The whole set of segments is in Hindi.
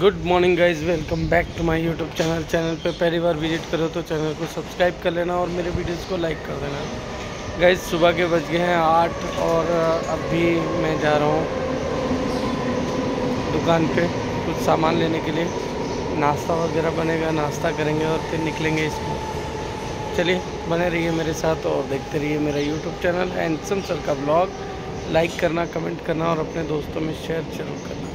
Good morning guys welcome back to my YouTube channel. Channel पे पहली बार विज़िट करो तो चैनल को सब्सक्राइब कर लेना और मेरे वीडियोस को लाइक कर देना। गाइज़ सुबह के बज गए हैं आठ और अभी मैं जा रहा हूँ दुकान पे कुछ सामान लेने के लिए। नाश्ता वगैरह बनेगा, नाश्ता करेंगे और फिर निकलेंगे इसको चलिए, बने रहिए मेरे साथ और देखते रहिए मेरा यूट्यूब चैनल एंसम सर का ब्लॉग। लाइक करना, कमेंट करना और अपने दोस्तों में शेयर ज़रूर करना।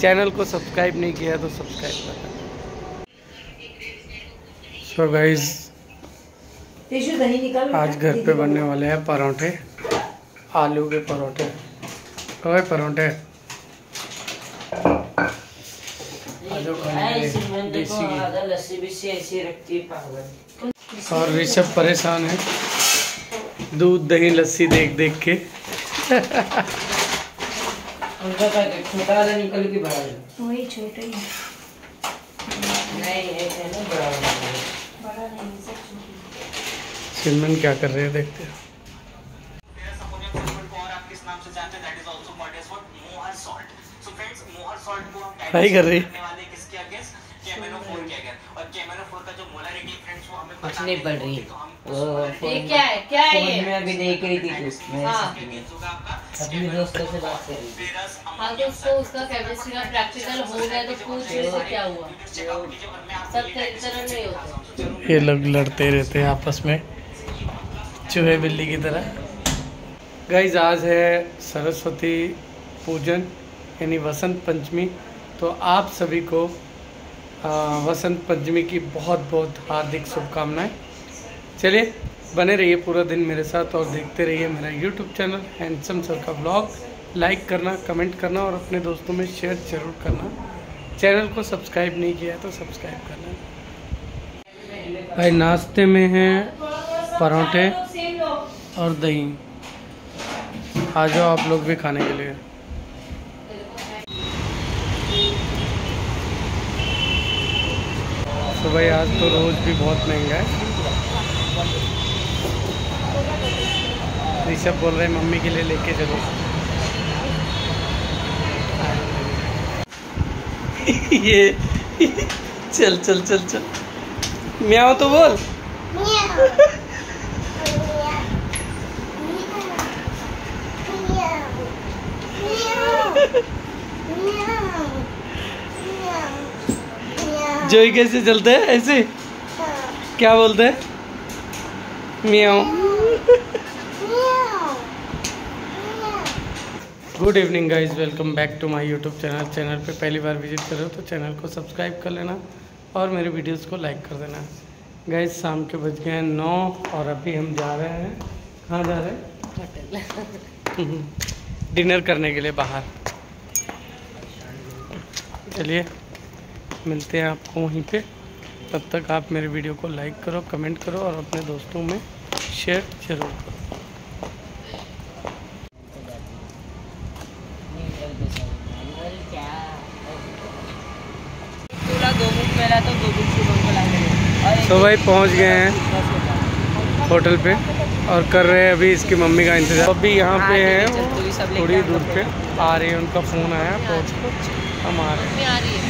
चैनल को सब्सक्राइब नहीं किया तो सब्सक्राइब करना सो गाइज़ आज घर पे बनने वाले हैं परोठे। आलू के परोठे। कहे परोठे। और ऋषभ परेशान है। दूध दही लस्सी देख देख के। उनका पैकेट छोटा वाला निकल के बड़ा वाला वही छोटा ही नहीं एक है ना बड़ा वाला बड़ा नहीं सब छोटे क्या कर रहे हैं देखते हैं। फ्राई कर रही कुछ नहीं पढ़ रही ये क्या है? क्या है ये? में अभी देख रही थी कुछ हाँ। अपने दोस्तों से बात कर रही थी। हाँ तो उसको उसका केमिस्ट्री का प्रैक्टिकल हो गया तो पूछ से क्या हुआ? सब तरह नहीं होता ये लोग लड़ते रहते हैं आपस में चूहे बिल्ली की तरह। गाइज़ आज है सरस्वती पूजन यानी वसंत पंचमी तो आप सभी को वसंत पंचमी की बहुत बहुत हार्दिक शुभकामनाएँ। चलिए, बने रहिए पूरा दिन मेरे साथ और देखते रहिए मेरा यूट्यूब चैनल हैंडसम सर का ब्लॉग लाइक करना कमेंट करना और अपने दोस्तों में शेयर ज़रूर करना। चैनल को सब्सक्राइब नहीं किया तो सब्सक्राइब करना। भाई, नाश्ते में हैं, परोठे और दही। आ जाओ आप लोग भी खाने के लिए। तो भाई आज तो रोज़ भी बहुत महँगा है। ऋषभ बोल रहे हैं, मम्मी के लिए लेके चलो। ये, चल चल चल चल। म्याओ तो बोल। जोई कैसे चलते हैं ऐसे? क्या बोलते हैं? म्याओ। Good evening guys welcome back to my YouTube channel channel पे पहली बार विज़िट कर रहे हो तो चैनल को सब्सक्राइब कर लेना और मेरे वीडियोस को लाइक कर देना। गाइज़ शाम के बज गए हैं नौ और अभी हम जा रहे हैं। कहाँ जा रहे हैं? डिनर करने के लिए बाहर। चलिए। मिलते हैं आपको वहीं पे। तब तक आप मेरे वीडियो को लाइक करो कमेंट करो और अपने दोस्तों में शेयर ज़रूर करो। तो तो भाई पहुँच गए हैं होटल पे और कर रहे हैं अभी इसकी मम्मी का इंतज़ार। अभी यहाँ पे है थोड़ी दूर पे। आ रही है उनका फ़ोन आया पहुँच हम आ रहे हैं।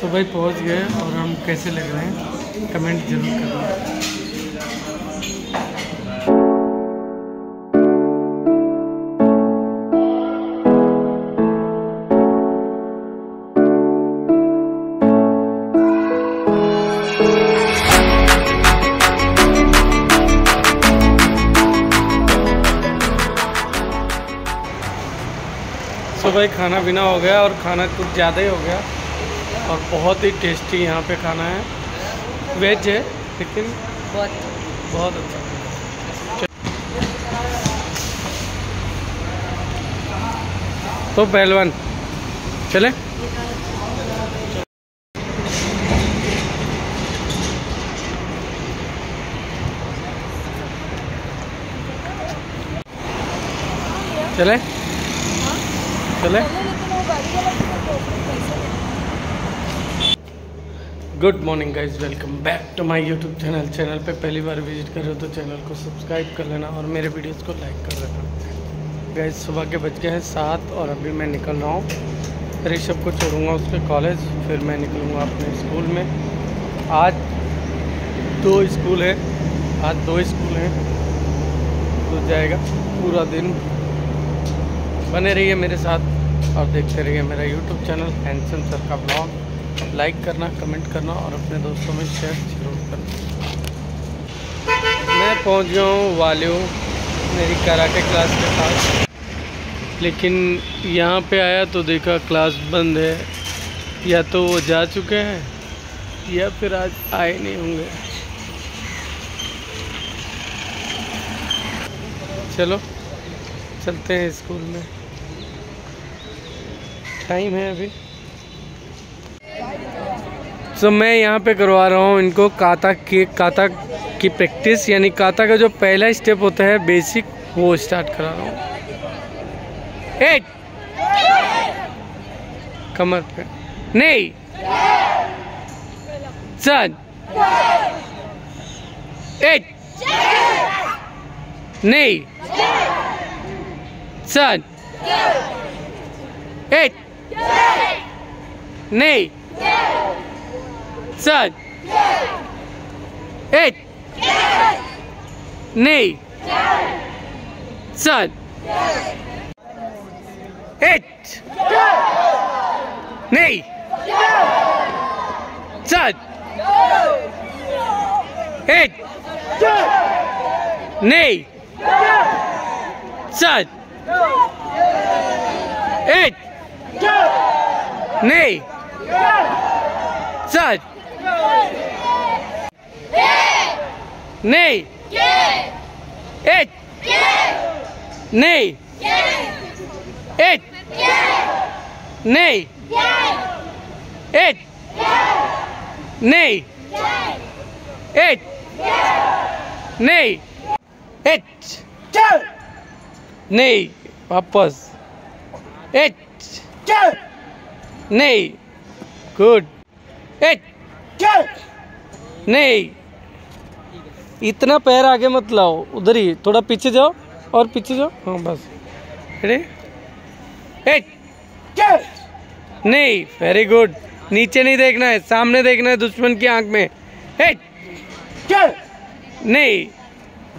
है तो भाई पहुँच गए और हम कैसे लग रहे हैं? कमेंट ज़रूर करना। सुबह खाना पीना हो गया और खाना कुछ ज़्यादा ही हो गया। और बहुत ही टेस्टी यहाँ पे खाना है। वेज है लेकिन बहुत। बहुत अच्छा। तो पहलवान चले। चले। चले। Good morning guys welcome back to my YouTube channel channel पे पहली बार विज़िट कर रहे हो तो चैनल को सब्सक्राइब कर लेना और मेरे वीडियोस को लाइक कर लेना। गाइज़ सुबह के बज गए हैं सात और अभी मैं निकल रहा हूँ। ऋषभ को छोड़ूँगा उसके कॉलेज फिर मैं निकलूँगा अपने स्कूल में। आज दो स्कूल है। आज दो स्कूल हैं। तो जाएगा पूरा दिन। बने रहिए मेरे साथ। और देखते रहिए मेरा यूट्यूब चैनल हैंडसम सर का ब्लॉग लाइक करना, कमेंट करना और अपने दोस्तों में शेयर ज़रूर करना। मैं पहुँच गया हूँ वालियो, मेरी कराटे क्लास के पास। लेकिन यहाँ पे आया तो देखा क्लास बंद है। या तो वो जा चुके हैं, या फिर आज आए नहीं होंगे। चलो, चलते हैं स्कूल में। टाइम है अभी। तो मैं यहाँ पे करवा रहा हूँ इनको काता की काता की प्रैक्टिस यानी काता का जो पहला स्टेप होता है बेसिक वो स्टार्ट करा रहा हूँ। एट कमर पे नहीं सन एट नहीं सन एट नहीं 7 8 9 10 8 9 10 8 9 10 8 9 नहीं एट नहीं एट नहीं एट नहीं एट नहीं एट नहीं वापस एट नहीं गुड एट नहीं इतना पैर आगे मत लाओ। उधर ही थोड़ा पीछे जाओ और पीछे जाओ। हाँ बस। नहीं वेरी गुड नीचे नहीं देखना है सामने देखना है दुश्मन की आँख में। एट नहीं।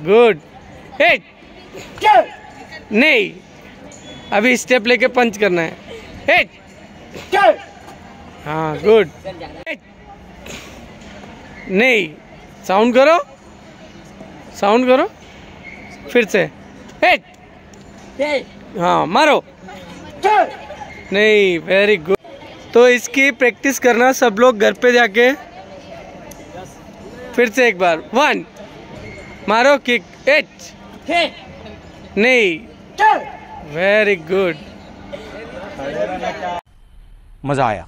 गुड एट नहीं। अभी स्टेप लेके पंच करना है। एट हाँ गुड नहीं। साउंड करो। साउंड करो। फिर से। एट हाँ मारो। नहीं वेरी गुड तो इसकी प्रैक्टिस करना सब लोग घर पे जाके। फिर से एक बार। वन मारो किक एट नहीं। वेरी गुड मज़ा आया।